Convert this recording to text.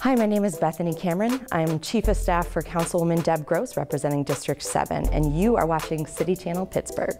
Hi, my name is Bethani Cameron. I'm Chief of Staff for Councilwoman Deb Gross, representing District 7, and you are watching City Channel Pittsburgh.